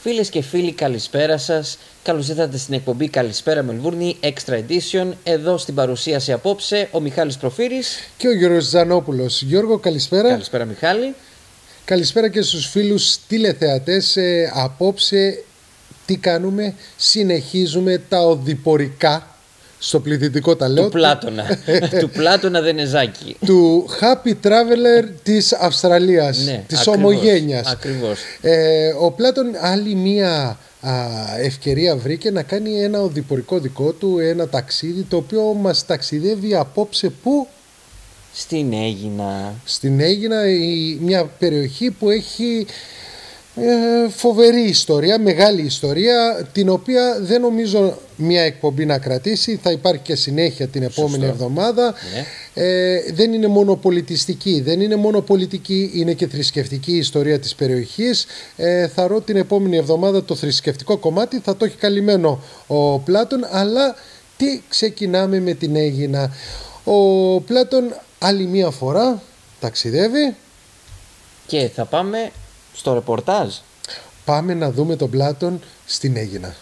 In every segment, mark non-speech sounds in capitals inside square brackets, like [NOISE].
Φίλες και φίλοι, καλησπέρα σας. Καλώς ήρθατε στην εκπομπή Καλησπέρα Μελβούρνη Extra Edition. Εδώ στην παρουσίαση απόψε ο Μιχάλης Προφύρης Και ο Γιώργος Ζανόπουλος. Γιώργο, καλησπέρα. Καλησπέρα, Μιχάλη. Καλησπέρα και στους φίλους τηλεθεατές. Ε, απόψε τι κάνουμε, συνεχίζουμε τα οδηπορικά στο πληθυντικό τα λέω. Του Πλάτωνα. [LAUGHS] του Πλάτωνα Δενεζάκη. του Happy Traveler της Αυστραλίας, Ναι, της ακριβώς, ομογένειας. ακριβώς. Ε, ο Πλάτων άλλη μία α, ευκαιρία βρήκε να κάνει ένα οδηπορικό δικό του, ένα ταξίδι το οποίο μας ταξιδεύει απόψε που; Στην Έγινα. στην Έγινα η, μια περιοχή που έχει ε, φοβερή ιστορία, μεγάλη ιστορία την οποία δεν νομίζω μια εκπομπή να κρατήσει. Θα υπάρχει και συνέχεια την επόμενη εβδομάδα. Ναι. ε, δεν είναι μόνο πολιτιστική δεν είναι μόνο πολιτική είναι και θρησκευτική η ιστορία της περιοχής. Ε, θα ρω την επόμενη εβδομάδα το θρησκευτικό κομμάτι. Θα το έχει καλυμμένο ο Πλάτων. Αλλά τι ξεκινάμε με την Έγινα. Ο Πλάτων άλλη μία φορά ταξιδεύει. Και θα πάμε στο ρεπορτάζ. Πάμε να δούμε τον Πλάτων στην Έγινα.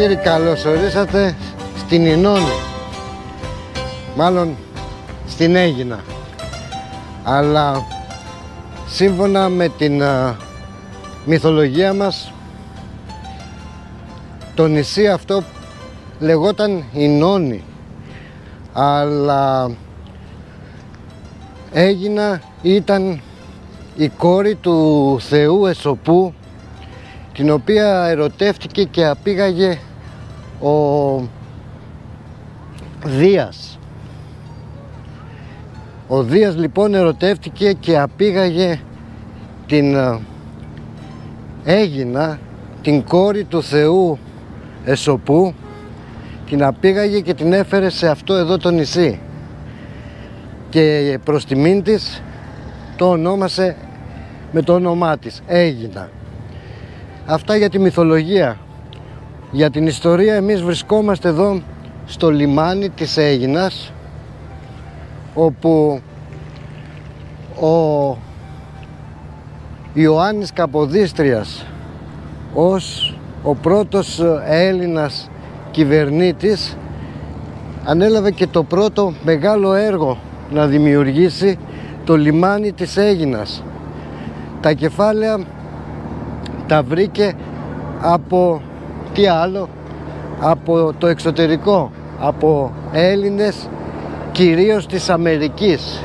Κύριοι, καλώς ορίσατε στην Ινώνη. Μάλλον στην Έγινα. Αλλά σύμφωνα με την α, μυθολογία μας, το νησί αυτό λεγόταν Ινώνη. Αλλά Έγινα ήταν η κόρη του Θεού Εσωπού την οποία ερωτεύτηκε και απήγαγε ο Δίας. Ο Δίας λοιπόν ερωτεύτηκε και απήγαγε την ε, Έγινα, την κόρη του Θεού Εσωπού, την απήγαγε και την έφερε σε αυτό εδώ το νησί. Και προς τιμήν της το ονόμασε με το όνομά της, Έγινα. Αυτά για τη μυθολογία. Για την ιστορία εμείς βρισκόμαστε εδώ στο λιμάνι της Έγινας όπου ο Ιωάννης Καποδίστριας ως ο πρώτος Έλληνας κυβερνήτης ανέλαβε και το πρώτο μεγάλο έργο να δημιουργήσει το λιμάνι της Έγινας. Τα κεφάλαια τα βρήκε από τι άλλο από το εξωτερικό από Έλληνες κυρίως της Αμερικής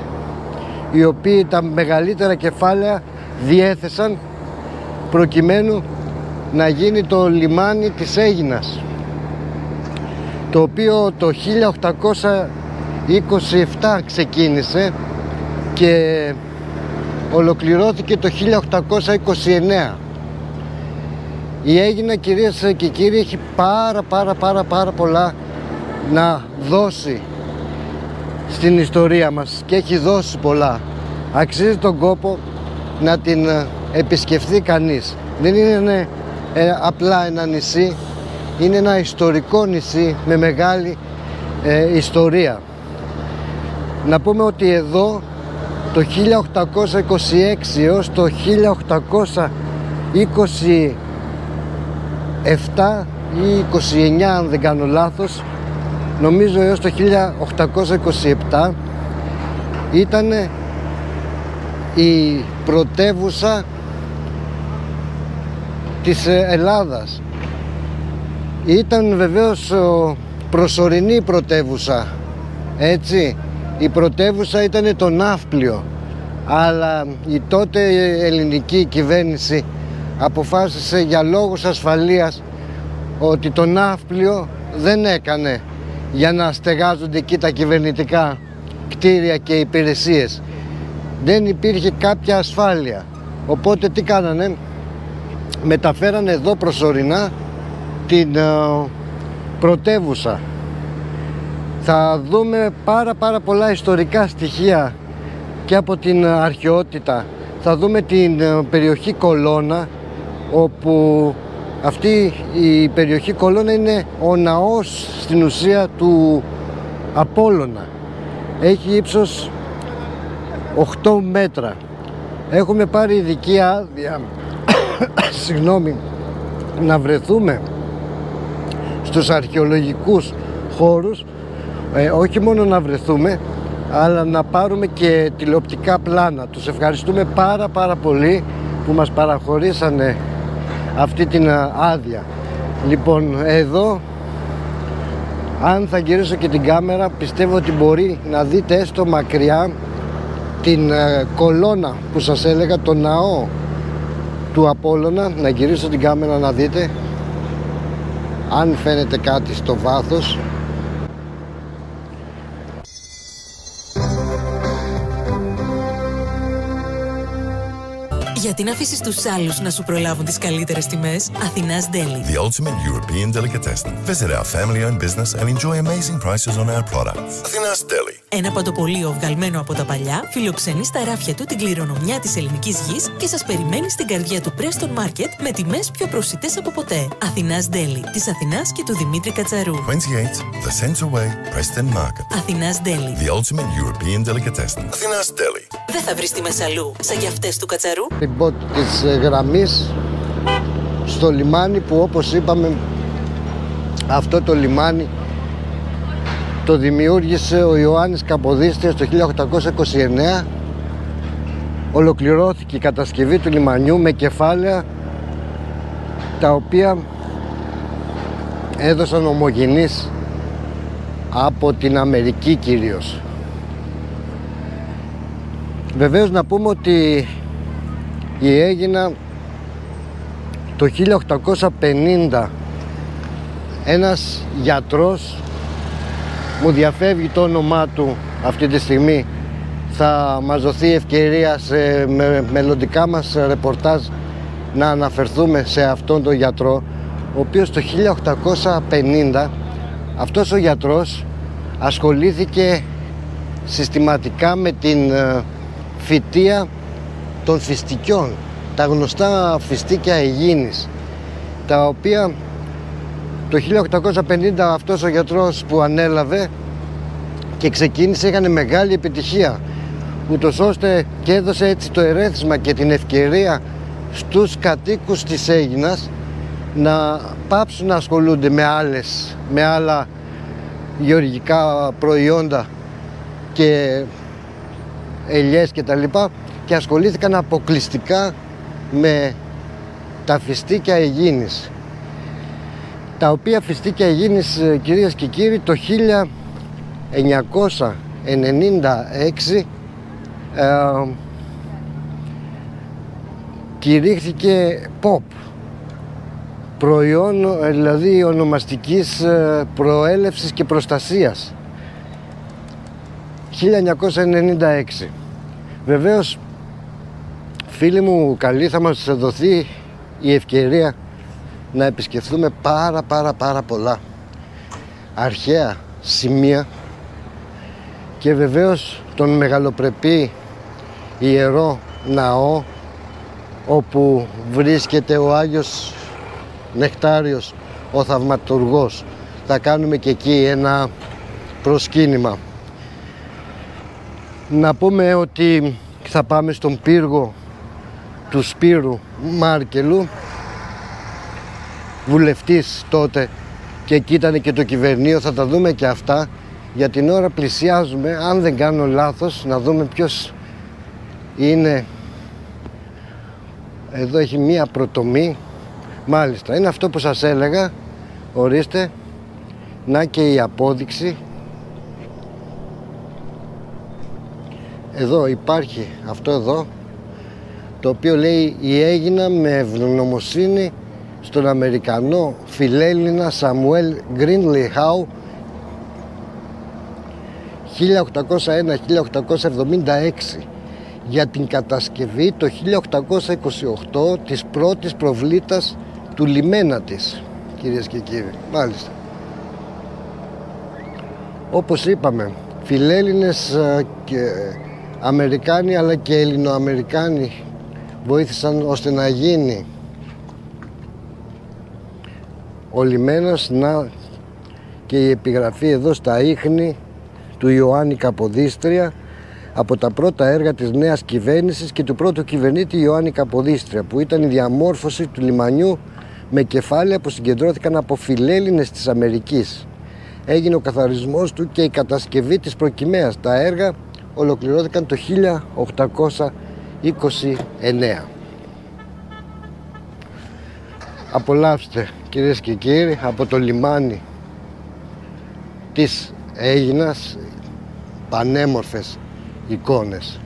οι οποίοι τα μεγαλύτερα κεφάλαια διέθεσαν προκειμένου να γίνει το λιμάνι της Έγινας το οποίο το 1827 ξεκίνησε και ολοκληρώθηκε το 1829 Η Έγινα κυρίες και κύριοι έχει πάρα πάρα πάρα πάρα πολλά να δώσει στην ιστορία μας και έχει δώσει πολλά. Αξίζει τον κόπο να την ε, επισκεφθεί κανείς. Δεν είναι ε, απλά ένα νησί, είναι ένα ιστορικό νησί με μεγάλη ε, ιστορία. Να πούμε ότι εδώ το 1826 έως το 1827 ή 29 αν δεν κάνω λάθος νομίζω έως το 1827 ήταν η πρωτεύουσα της Ελλάδας. Ήταν βεβαίως προσωρινή πρωτεύουσα έτσι. Η πρωτεύουσα ήταν το Ναύπλιο αλλά η τότε ελληνική κυβέρνηση αποφάσισε για λόγους ασφαλείας ότι το Ναύπλιο δεν έκανε για να στεγάζονται εκεί τα κυβερνητικά κτίρια και υπηρεσίες. Δεν υπήρχε κάποια ασφάλεια. Οπότε τι κάνανε, μεταφέρανε εδώ προσωρινά την uh, πρωτεύουσα. Θα δούμε πάρα πάρα πολλά ιστορικά στοιχεία και από την αρχαιότητα. Θα δούμε την ε, περιοχή Κολώνα όπου αυτή η περιοχή Κολώνα είναι ο ναός στην ουσία του Απόλλωνα. Έχει ύψος 8 μέτρα. Έχουμε πάρει ειδική άδεια [COUGHS] συγγνώμη, να βρεθούμε στους αρχαιολογικούς χώρους ε, όχι μόνο να βρεθούμε αλλά να πάρουμε και τηλεοπτικά πλάνα. Τους ευχαριστούμε πάρα πάρα πολύ που μας παραχωρήσανε αυτή την άδεια. Λοιπόν, εδώ αν θα γυρίσω και την κάμερα πιστεύω ότι μπορεί να δείτε έστω μακριά την κολόνα που σας έλεγα, το ναό του Απόλλωνα να γυρίσω την κάμερα να δείτε αν φαίνεται κάτι στο βάθος Γιατί να αφήσεις τους άλλους να σου προλάβουν τις καλύτερες τιμές, Αθηνάς Deli. The ultimate European delicatessen. Visit our family-owned business and enjoy amazing prices on our products. Αθηνάς Deli. Ένα παντοπολείο βγαλμένο από τα παλιά φιλοξενεί στα ράφια του την κληρονομιά της ελληνικής γης και σας περιμένει στην καρδιά του Preston Market με τιμές πιο προσιτές από ποτέ. Αθηνάς Deli, της Αθηνάς και του Δημήτρη Κατσαρού. 28 The Centre Way, Preston Market. Αθηνάς Deli. The ultimate European delicatessen. Αθηνάς Deli. Δεν θα βρεις τιμέ αλλού, σαν για αυτές του Κατσαρού. Λοιπόν, της ε, γραμμής στο λιμάνι που όπως είπαμε αυτό το λιμάνι το δημιούργησε ο Ιωάννης Καποδίστρια το 1829 ολοκληρώθηκε η κατασκευή του λιμανιού με κεφάλαια τα οποία έδωσαν ομογενείς από την Αμερική κυρίως. Βεβαίως να πούμε ότι η Έγινα το 1850 ένας γιατρός μου διαφεύγει το όνομά του αυτή τη στιγμή. Θα μας δοθεί ευκαιρία σε με, μελλοντικά μας ρεπορτάζ να αναφερθούμε σε αυτόν τον γιατρό ο οποίος το 1850 αυτός ο γιατρός ασχολήθηκε συστηματικά με την ε, φυτεία των φυστικιών τα γνωστά φυστίκια υγιεινής τα οποία το 1850 αυτός ο γιατρός που ανέλαβε και ξεκίνησε είχαν μεγάλη επιτυχία ούτως ώστε και έδωσε έτσι το ερέθισμα και την ευκαιρία στους κατοίκους της Έγινας να πάψουν να ασχολούνται με άλλες, με άλλα γεωργικά προϊόντα και ελιές και τα λοιπά και ασχολήθηκαν αποκλειστικά με τα φυστίκια υγιεινής τα οποία φυστίκια υγιεινής ε, κυρίες και κύριοι το 1996 ε, κηρύχθηκε POP προϊόν ε, δηλαδή ονομαστικής ε, προέλευσης και προστασίας 1996 Βεβαίως φίλοι μου καλή θα μας δοθεί η ευκαιρία να επισκεφθούμε πάρα πάρα πάρα πολλά. Αρχαία σημεία. Και βεβαίως τον μεγαλοπρεπή ιερό ναό όπου βρίσκεται ο Άγιος Νεκτάριος ο Θαυματουργός. Θα κάνουμε και εκεί ένα προσκύνημα να πούμε ότι θα πάμε στον πύργο του Σπύρου Μάρκελου βουλευτής τότε και εκεί ήταν και το κυβερνείο θα τα δούμε και αυτά. Για την ώρα πλησιάζουμε αν δεν κάνω λάθος να δούμε ποιος είναι. Εδώ έχει μία προτομή μάλιστα. Είναι αυτό που σας έλεγα ορίστε να και η απόδειξη εδώ υπάρχει αυτό εδώ το οποίο λέει η έγινα με ευγνωμοσύνη στον Αμερικανό φιλέλληνα Σαμουέλ Γκρίνλι Χάου 1801-1876 για την κατασκευή το 1828 της πρώτης προβλήτας του λιμένα της κυρίες και κύριοι μάλιστα. Όπως είπαμε φιλέλληνες ε, και Αμερικάνοι αλλά και Ελληνοαμερικάνοι βοήθησαν ώστε να γίνει ο λιμένας να και η επιγραφή εδώ στα ίχνη του Ιωάννη Καποδίστρια από τα πρώτα έργα της νέας κυβέρνησης και του πρώτου κυβερνήτη Ιωάννη Καποδίστρια που ήταν η διαμόρφωση του λιμανιού με κεφάλαια που συγκεντρώθηκαν από φιλέλληνες της Αμερικής. Έγινε ο καθαρισμός του και η κατασκευή της προκυμαίας. Τα έργα ολοκληρώθηκαν το 1829. Απολαύστε κυρίες και κύριοι από το λιμάνι της Αίγινας πανέμορφες εικόνες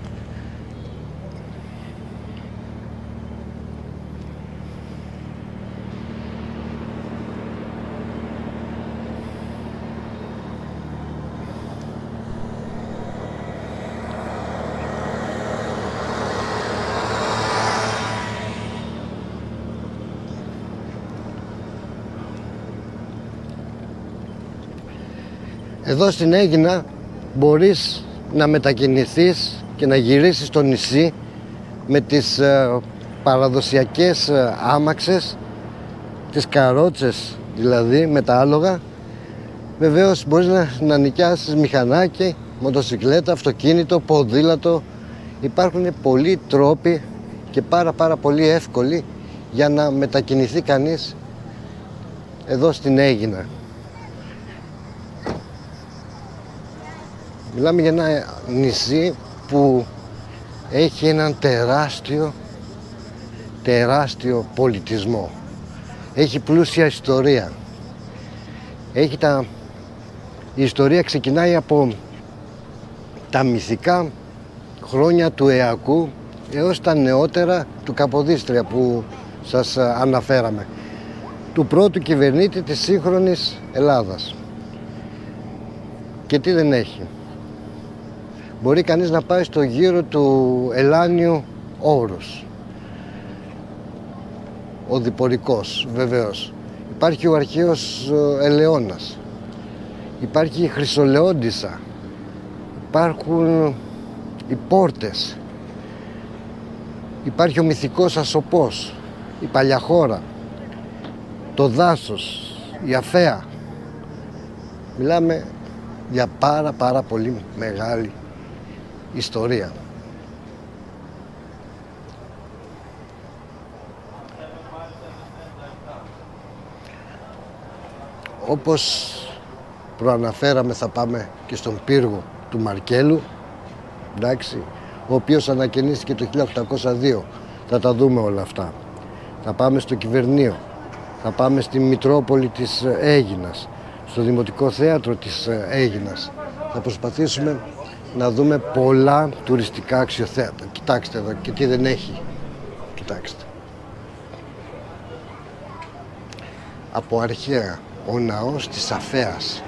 Εδώ στην Έγινα μπορείς να μετακινηθείς και να γυρίσεις στο νησί με τις ε, παραδοσιακές ε, άμαξες, τις καρότσες δηλαδή με τα άλογα. Βεβαίως μπορείς να, να νοικιάσεις μηχανάκι, μοτοσυκλέτα, αυτοκίνητο, ποδήλατο. Υπάρχουν πολλοί τρόποι και πάρα πάρα πολύ εύκολοι για να μετακινηθεί κανείς εδώ στην Έγινα. Μιλάμε για ένα νησί που έχει έναν τεράστιο, τεράστιο πολιτισμό. Έχει πλούσια ιστορία. Έχει τα... Η ιστορία ξεκινάει από τα μυθικά χρόνια του Εακού έως τα νεότερα του Καποδίστρια που σας αναφέραμε. Του πρώτου κυβερνήτη της σύγχρονης Ελλάδας. Και τι δεν έχει μπορεί κανείς να πάει στο γύρο του Ελάνιου Όρους. Ο Διπορικός βεβαίως. Υπάρχει ο αρχαίος ε, Ελαιώνας. Υπάρχει η Χρυσολεόντισσα. Υπάρχουν οι πόρτες. Υπάρχει ο μυθικός Ασοπός. Η Παλιαχώρα. Το δάσος. Η Αφέα. Μιλάμε για πάρα πάρα πολύ μεγάλη ιστορία. Όπως προαναφέραμε θα πάμε και στον πύργο του Μαρκέλου, εντάξει, ο οποίος ανακαινίστηκε το 1802. Θα τα δούμε όλα αυτά. Θα πάμε στο Κυβερνείο, θα πάμε στη Μητρόπολη της Έγινας, στο Δημοτικό Θέατρο της Έγινας. Θα προσπαθήσουμε να δούμε πολλά τουριστικά αξιοθέατα. Κοιτάξτε εδώ και τι δεν έχει. Κοιτάξτε. Από αρχαία ο ναός της Αφέας.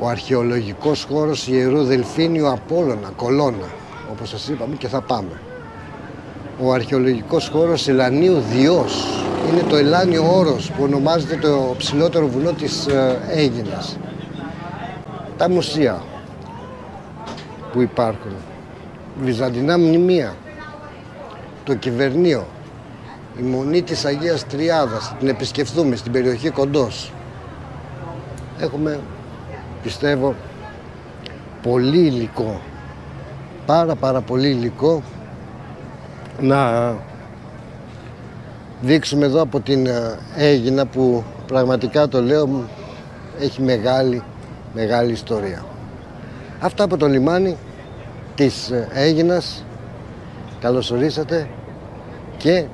Ο αρχαιολογικός χώρος Ιερού Δελφίνιου Απόλλωνα, Κολώνα, όπως σας είπαμε και θα πάμε. ο αρχαιολογικός χώρος Ελανίου Διός. Είναι το Ελάνιο Όρος που ονομάζεται το ψηλότερο βουνό της ε, Αίγινας. Τα μουσεία που υπάρχουν. Βυζαντινά μνημεία. Το κυβερνείο. Η Μονή της Αγίας Τριάδας. Την επισκεφθούμε στην περιοχή Κοντός. Έχουμε, πιστεύω, πολύ υλικό. Πάρα πάρα πολύ υλικό να δείξουμε εδώ από την ε, Έγινα που πραγματικά το λέω έχει μεγάλη μεγάλη ιστορία. Αυτά από το λιμάνι της ε, Έγινας. Καλώς ορίσατε και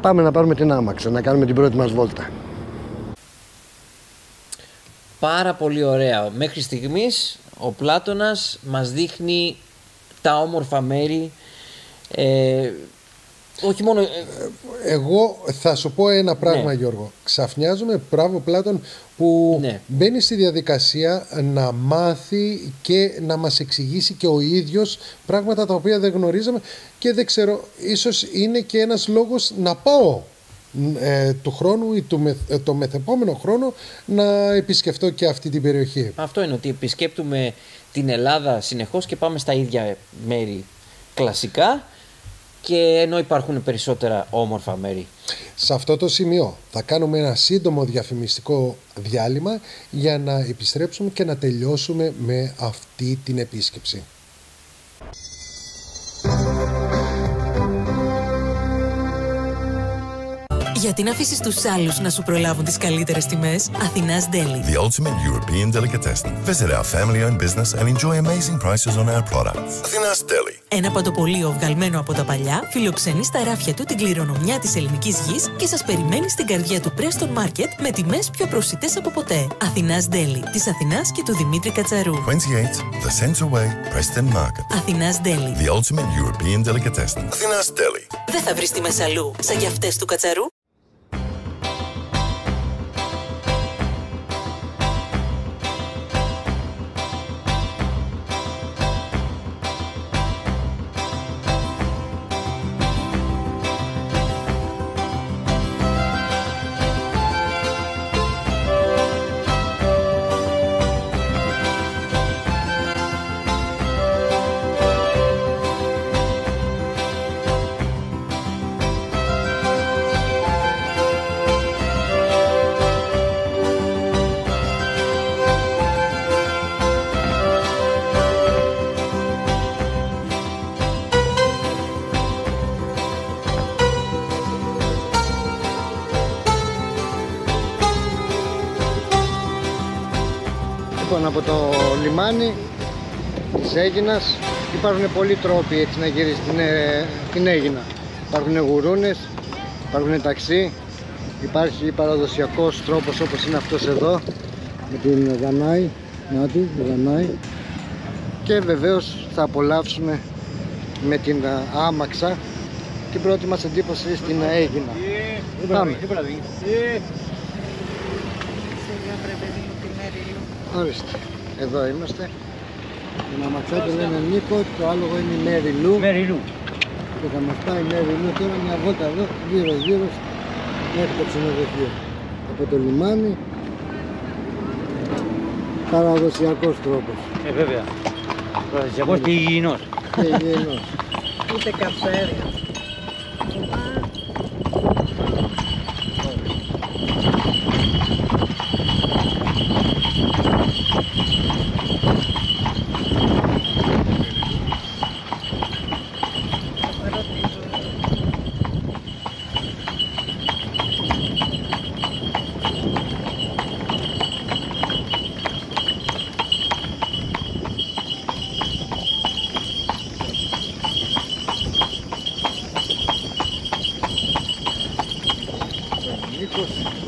πάμε να πάρουμε την άμαξα, να κάνουμε την πρώτη μας βόλτα. Πάρα πολύ ωραία. Μέχρι στιγμής ο Πλάτωνας μας δείχνει τα όμορφα μέρη ε, όχι μόνο... Ε, Εγώ θα σου πω ένα πράγμα Ναι. Γιώργο. Ξαφνιάζομαι, μπράβο Πλάτων, που Ναι. μπαίνει στη διαδικασία να μάθει και να μας εξηγήσει και ο ίδιος πράγματα τα οποία δεν γνωρίζαμε και δεν ξέρω, ίσως είναι και ένας λόγος να πάω ε, του χρόνου ή του μεθ- ε, το μεθεπόμενο χρόνο να επισκεφτώ και αυτή την περιοχή. Αυτό είναι ότι επισκέπτουμε την Ελλάδα συνεχώς και πάμε στα ίδια μέρη κλασικά και ενώ υπάρχουν περισσότερα όμορφα μέρη. Σε αυτό το σημείο θα κάνουμε ένα σύντομο διαφημιστικό διάλειμμα για να επιστρέψουμε και να τελειώσουμε με αυτή την επίσκεψη. Γιατί να αφήσεις τους άλλους να σου προλάβουν τις καλύτερες τιμές, Αθηνάς Ντέλη. The ultimate European delicatessen. Visit our family owned business and enjoy amazing prices on our products. Athena's Deli. Ένα παντοπολείο βγαλμένο από τα παλιά φιλοξενεί στα ράφια του την κληρονομιά της ελληνικής γης και σας περιμένει στην καρδιά του Preston Market με τιμές πιο προσιτές από ποτέ. Αθηνάς Ντέλη, της Αθηνάς και του Δημήτρη Κατσαρού. 28 The Centre Way, Preston Market. Αθηνάς Ντέλη. The ultimate European delicatessen. Athena's Deli. Δεν θα βρεις τιμές αλλού, σαν και αυτές του Κατσαρού. Από το λιμάνι της Έγινας υπάρχουν πολλοί τρόποι έτσι να γυρίσει την, ε, την Έγινα. Υπάρχουν γουρούνες, υπάρχουν ταξί, υπάρχει παραδοσιακός τρόπος όπως είναι αυτός εδώ με την Δανάη, να τη, η Δανάη και βεβαίως θα απολαύσουμε με την ε, άμαξα την πρώτη μας εντύπωση στην Έγινα. Πάμε. Ορίστε, εδώ είμαστε. Την αμαξά του λένε Νίκο, το άλογο είναι η Μέρι Λου. Μεριλού. Και θα μας πάει η Μέρι Λου τώρα μια βόλτα εδώ, γύρω γύρω μέχρι το ξενοδοχείο. Από το λιμάνι, παραδοσιακός τρόπος. Ε, βέβαια. Παραδοσιακός και υγιεινός. Και υγιεινός. Ούτε καφέ. curso.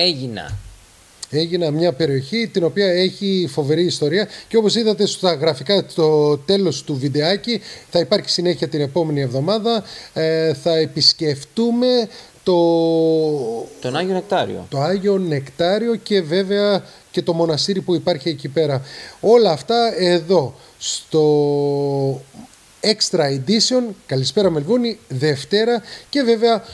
Έγινα. Έγινα μια περιοχή την οποία έχει φοβερή ιστορία και όπως είδατε στα γραφικά το τέλος του βιντεάκι θα υπάρχει συνέχεια την επόμενη εβδομάδα ε, θα επισκεφτούμε το, Τον Άγιο Νεκτάριο. το Άγιο Νεκτάριο και βέβαια και το μοναστήρι που υπάρχει εκεί πέρα. Όλα αυτά εδώ στο Extra Edition, καλησπέρα Μελβούνι, Δευτέρα και βέβαια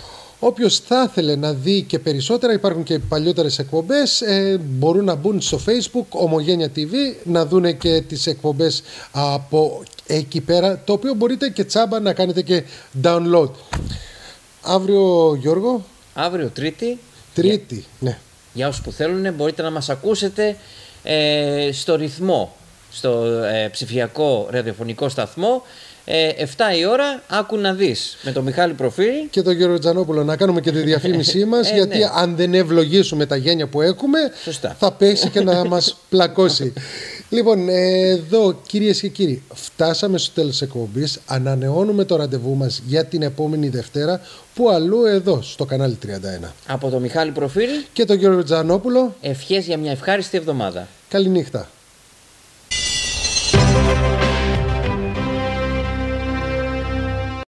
όποιος θα ήθελε να δει και περισσότερα, υπάρχουν και παλιότερες εκπομπές, ε, μπορούν να μπουν στο Facebook, Ομογένεια TV, να δούνε και τις εκπομπές από εκεί πέρα, το οποίο μπορείτε και τσάμπα να κάνετε και download. Αύριο Γιώργο, Αύριο Τρίτη, Τρίτη, ναι. για όσους που θέλουν, μπορείτε να μας ακούσετε ε, στο ρυθμό, στο ε, ψηφιακό ραδιοφωνικό σταθμό. Ε, 7 η ώρα, άκου να δεις, με τον Μιχάλη Προφίλ. και τον κύριο Τζανόπουλο να κάνουμε και τη διαφήμισή μας Ε, γιατί ναι. αν δεν ευλογήσουμε τα γένια που έχουμε Σωστά. θα πέσει και να μας [LAUGHS] πλακώσει. Λοιπόν, εδώ κυρίες και κύριοι, φτάσαμε στο τέλος της εκπομπής. Ανανεώνουμε το ραντεβού μας για την επόμενη Δευτέρα που αλλού εδώ στο κανάλι 31. Από τον Μιχάλη Προφίλ, Και τον κύριο Τζανόπουλο, ευχές για μια ευχάριστη εβδομάδα. καληνύχτα.